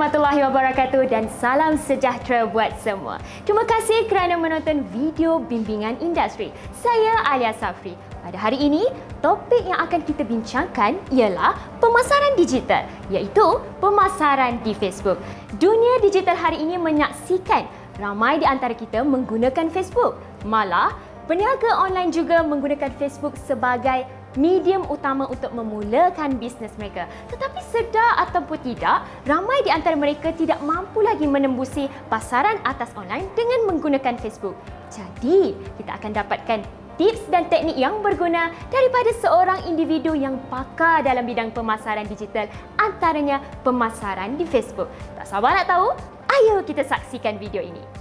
warahmatullahi wabarakatuh dan salam sejahtera buat semua. Terima kasih kerana menonton video bimbingan industri. Saya Alia Safri. Pada hari ini, topik yang akan kita bincangkan ialah pemasaran digital, iaitu pemasaran di Facebook. Dunia digital hari ini menyaksikan ramai di antara kita menggunakan Facebook. Malah, peniaga online juga menggunakan Facebook sebagai medium utama untuk memulakan bisnes mereka. Tetapi sedar ataupun tidak, ramai di antara mereka tidak mampu lagi menembusi pasaran atas online dengan menggunakan Facebook. Jadi, kita akan dapatkan tips dan teknik yang berguna daripada seorang individu yang pakar dalam bidang pemasaran digital, antaranya pemasaran di Facebook. Tak sabar nak tahu? Ayo kita saksikan video ini.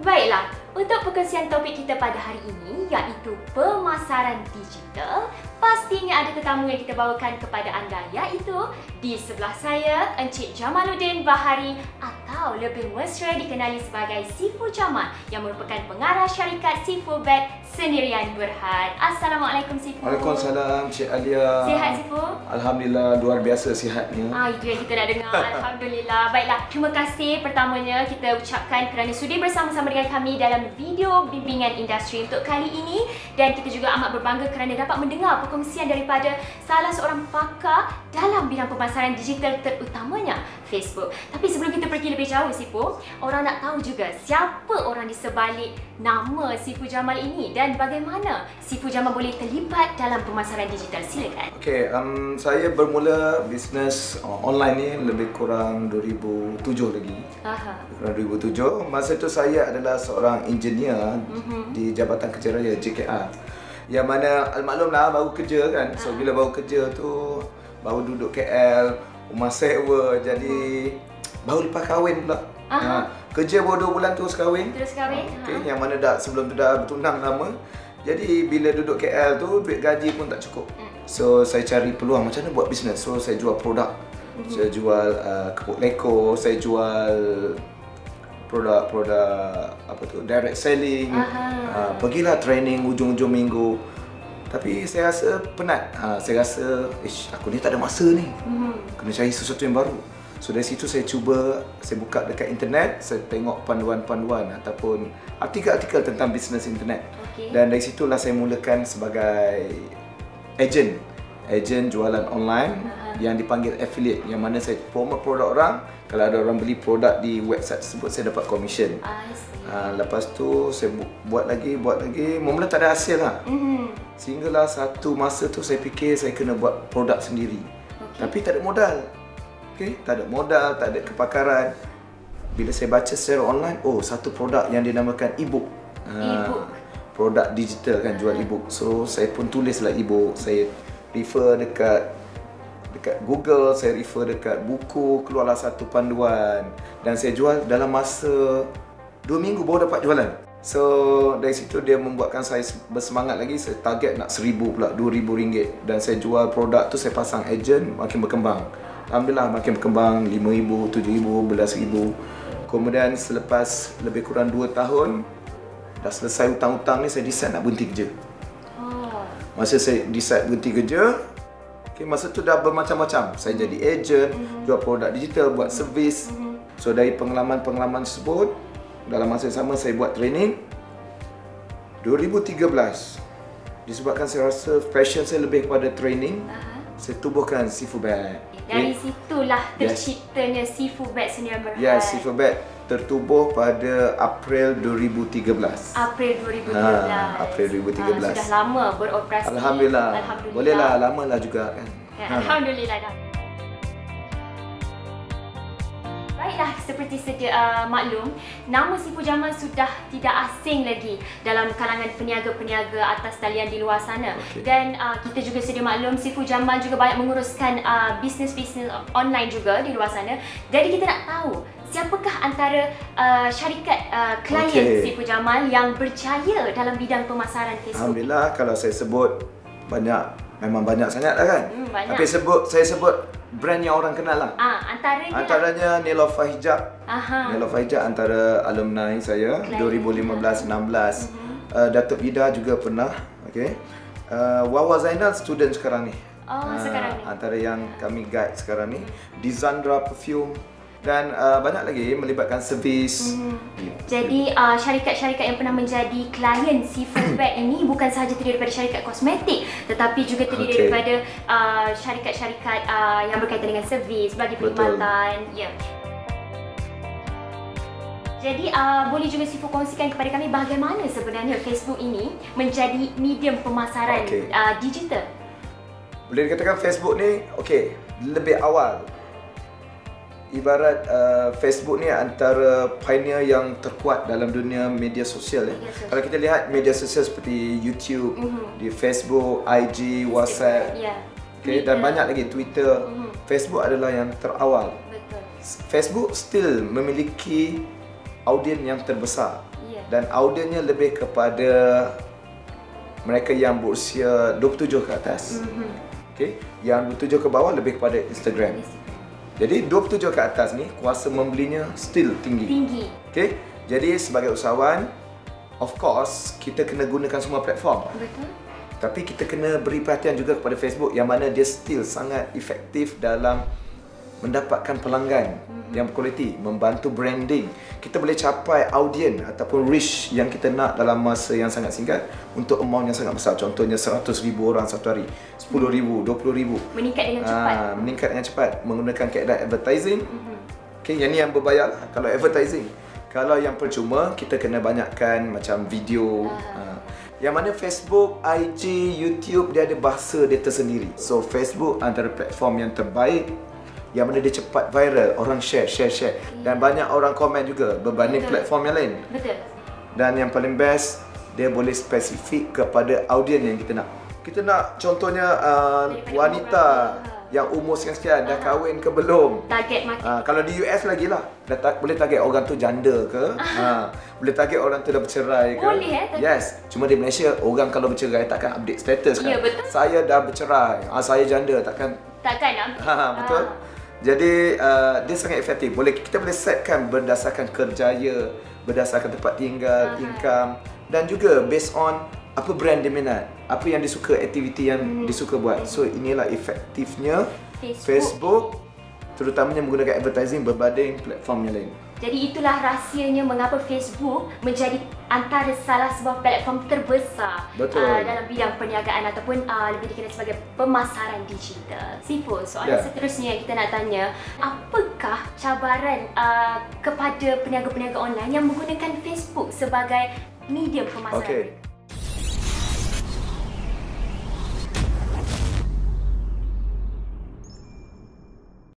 Baiklah, untuk perkongsian topik kita pada hari ini iaitu pemasaran digital, pastinya ada tetamu yang kita bawakan kepada anda iaitu di sebelah saya Encik Jamaluddin Bahari atau lebih mesra dikenali sebagai Sifu Jamal yang merupakan pengarah syarikat Sifu Bet Sendirian Berhad. Assalamualaikum Sifu. Waalaikumsalam Cik Alia. Sihat Sifu? Alhamdulillah luar biasa sihatnya. Ah itu yang kita nak dengar. Alhamdulillah. Baiklah, terima kasih pertamanya kita ucapkan kerana sudi bersama-sama dengan kami dalam video bimbingan industri untuk kali ini dan kita juga amat berbangga kerana dapat mendengar perkongsian daripada salah seorang pakar dalam bidang pemasaran digital terutamanya Facebook. Tapi sebelum kita pergi lebih jauh Sifu, orang nak tahu juga siapa orang di sebalik nama Sifu Jamal ini dan bagaimana Sifu Jamal boleh terlibat dalam pemasaran digital. Silakan. Okey, um, saya bermula bisnes uh, online ni lebih kurang 2007 lagi. Aha. Kurang 2007. Masa tu saya adalah seorang engineer mm-hmm. di Jabatan Kerja Raya JKR. Yang mana almaklumlah baru kerja kan. So bila baru kerja tu baru duduk KL, rumah sewa jadi baru lepas kahwin pula. Aha. Ha, kerja baru 2 bulan terus kahwin. Terus kahwin. Ha. yang mana dah sebelum tu dah bertunang lama. Jadi bila duduk KL tu duit gaji pun tak cukup. Hmm. So saya cari peluang macam mana buat bisnes. So saya jual produk. Hmm. Saya jual uh, kepuk leko, saya jual produk-produk apa tu direct selling. Aha. Uh, pergilah training hujung-hujung minggu. Tapi saya rasa penat. Ha, saya rasa, ish, aku ni tak ada masa ni. Mhm. Kena cari sesuatu yang baru. So dari situ saya cuba, saya buka dekat internet, saya tengok panduan-panduan ataupun artikel-artikel tentang bisnes internet. Okey. Dan dari situlah saya mulakan sebagai agent. Agent jualan online yang dipanggil affiliate. Yang mana saya promote produk orang. Kalau ada orang beli produk di website tersebut, saya dapat commission. Ha, lepas tu saya bu- buat lagi, buat lagi. Mula-mula tak ada hasil lah. Mhm. Sehinggalah satu masa tu saya fikir saya kena buat produk sendiri. Okey. Tapi tak ada modal. Okey, tak ada modal, tak ada kepakaran. Bila saya baca secara online, oh satu produk yang dinamakan e-book. Ah, E-book. Produk digital kan jual e-book. So saya pun tulislah e-book. Saya refer dekat dekat Google, saya refer dekat buku, keluarlah satu panduan. Dan saya jual dalam masa dua minggu baru dapat jualan. So dari situ dia membuatkan saya bersemangat lagi. Saya target nak seribu pula, dua ribu ringgit. Dan saya jual produk tu saya pasang agent makin berkembang. Alhamdulillah makin berkembang. Lima ribu, tujuh ribu, belas ribu. Kemudian selepas lebih kurang dua tahun Dah selesai hutang-hutang ni saya decide nak berhenti kerja. Oh. Masa saya decide berhenti kerja okay, Masa tu dah bermacam-macam. Saya jadi agent, jual produk digital, buat servis So dari pengalaman-pengalaman tersebut Dalam masa yang sama saya buat training. 2013 Disebabkan saya rasa passion saya lebih kepada training Aha. Saya tubuhkan Sifu Bag Dari situlah Yes. terciptanya Seafood Bed Sendirian Berhad. Ya, Sifu Bag tertubuh pada April 2013 April 2013. Ha, April 2013. Ah, sudah lama beroperasi. Alhamdulillah. Alhamdulillah. Boleh lah, lama lah juga kan Ya, Ha. Alhamdulillah dah. Baiklah, seperti sedia uh, maklum, nama Sifu Jamal sudah tidak asing lagi dalam kalangan peniaga-peniaga atas talian di luar sana. Okey. Dan uh, kita juga sedia maklum, Sifu Jamal juga banyak menguruskan uh, bisnes-bisnes online juga di luar sana. Jadi kita nak tahu, siapakah antara uh, syarikat uh, klien Okey. Sifu Jamal yang berjaya dalam bidang pemasaran Facebook? Alhamdulillah kalau saya sebut banyak memang banyak sangat lah kan. Hmm, banyak. Tapi sebut saya sebut brand yang orang kenal lah. Ah, antaranya Antaranya Nilofa Hijab. Aha. Nilofa Hijab antara alumni saya Klien. 2015-16. uh, Datuk Ida juga pernah. Okay. Uh, Wawa Zainal student sekarang ni. Oh, Ah, sekarang ni. Antara yang kami guide sekarang ni. Dizandra Perfume dan uh, banyak lagi melibatkan servis. Ya. Jadi uh, syarikat-syarikat yang pernah menjadi klien Seafood Bag ini bukan sahaja terdiri daripada syarikat kosmetik tetapi juga terdiri Okey. daripada uh, syarikat-syarikat uh, yang berkaitan dengan servis, bagi perkhidmatan. Ya. Jadi uh, boleh juga Sifu kongsikan kepada kami bagaimana sebenarnya Facebook ini menjadi medium pemasaran Okey. uh, digital. Boleh dikatakan Facebook ni okey, lebih awal. Ibarat uh, Facebook ni antara pioneer yang terkuat dalam dunia media sosial ya. Media. Kalau kita lihat media sosial seperti YouTube, Mhm. di Facebook, IG, WhatsApp, Ya. okay, Twitter. dan banyak lagi Twitter. Mhm. Facebook adalah yang terawal. Betul. Facebook still memiliki audien yang terbesar Ya. dan audiennya lebih kepada mereka yang berusia 27 ke atas. Mhm. Okey, yang 27 ke bawah lebih kepada Instagram. Jadi 27 ke atas ni kuasa membelinya still tinggi. Tinggi. Okey. Jadi sebagai usahawan of course kita kena gunakan semua platform. Betul. Tapi kita kena beri perhatian juga kepada Facebook yang mana dia still sangat efektif dalam mendapatkan pelanggan mm-hmm. yang berkualiti, membantu branding. Kita boleh capai audien ataupun reach yang kita nak dalam masa yang sangat singkat untuk amount yang sangat besar. Contohnya 100,000 orang satu hari, 10,000, 20,000. Meningkat dengan cepat. Ah, meningkat dengan cepat menggunakan keadaan advertising. Mhm. Okay, yang ni yang berbayar lah, kalau advertising. Kalau yang percuma, kita kena banyakkan macam video. Uh, yang mana Facebook, IG, YouTube dia ada bahasa dia tersendiri. So Facebook antara platform yang terbaik yang mana dia cepat viral, orang share, share, share. Dan banyak orang komen juga berbanding Betul. platform yang lain. Betul. Dan yang paling best, dia boleh spesifik kepada audien yang kita nak. Kita nak contohnya uh, Daripada wanita yang umur sekian-sekian dah Ah. kahwin ke belum. Target market. Ha, kalau di US lagi lah dah ta- Boleh target orang tu janda ke ha, Boleh target orang tu dah bercerai ke Boleh, eh. Yes Cuma di Malaysia Orang kalau bercerai takkan update status kan Ya, betul. Saya dah bercerai ha, Saya janda takkan Takkan nak ha, ha, Betul Ah. Jadi uh, dia sangat efektif boleh Kita boleh setkan berdasarkan kerjaya Berdasarkan tempat tinggal Aha. Income Dan juga based on apa brand dia minat Apa yang dia suka Aktiviti yang Hmm. dia suka buat So inilah efektifnya Facebook. Facebook terutamanya menggunakan advertising berbanding platform yang lain. Jadi itulah rahsianya mengapa Facebook menjadi antara salah sebuah platform terbesar Betul. Uh, dalam bidang perniagaan ataupun uh, lebih dikenal sebagai pemasaran digital. Sifu, soalan Ya. seterusnya yang kita nak tanya, apakah cabaran uh, kepada peniaga-peniaga online yang menggunakan Facebook sebagai medium pemasaran? Okey.